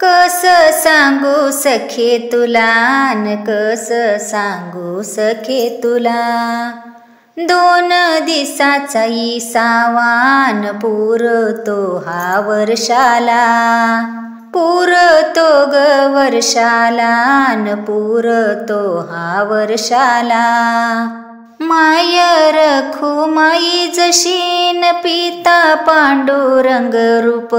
कस सांगू सखे तुला न कस सांगू सखे तुला? दोन दिसाचा सावान पुरतो हा वर्षाला. पुरतो ग वर्षाला न पुरतो हा वर्षाला. माय रखू माई जशीन पिता पांडुरंग रूप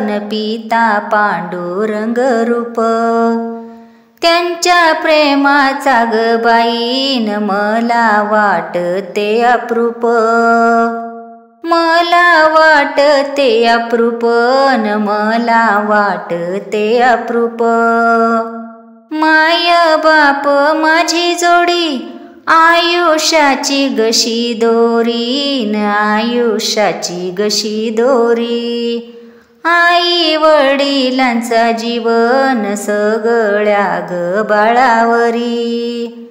न पिता पांडुरंग रूप. त्यांच्या प्रेमाचा ग बाईन मला वाटते अप्रूप. मला वाटते अप्रूप न मला वाटते अप्रूप. माय बाप माझी जोडी आयुष्याची गशी दोरी न आयुष्याची गशी दोरी? आई वडिलांचा जीवन सगळ्या ग बाळावरी.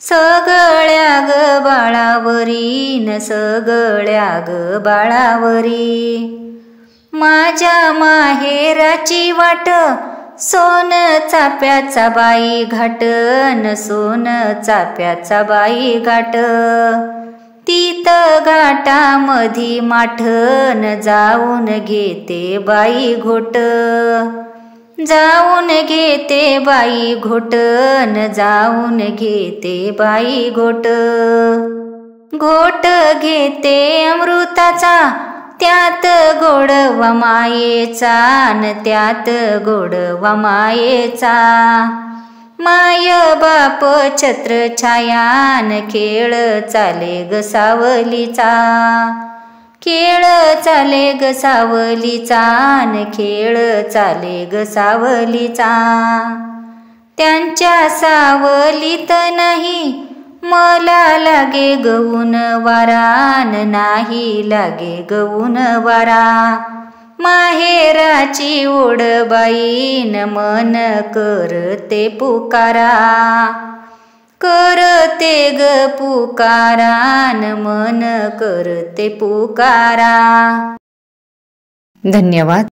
सगळ्या ग बाळावरी न सगळ्या ग बाळावरी. माझ्या माहेराची वाट सोन चाप्याचा बाई घाट न सोन चाप्याचा बाई घाट. तीत घाटामधी माठन जाऊन घेते बाई घोट. जाऊन घेते बाई घोटन जाऊन घेते बाई घोट. घोट घेते अमृताचा त्यात गोडवा मायेचा न त्यात गोडवा मायेचा. माय बाप छत्र छायान खेळ चाले ग सावलीचा. खेळ चाले ग सावलीचा न खेळ चाले ग सावलीचा. त्यांच्या सावलीत नाही मला लागे गऊन वारान नाही लागे गऊन वारा. माहेराची ओढ बाईन मन करते पुकारा. करते ग पुकारान मन करते पुकारा. धन्यवाद.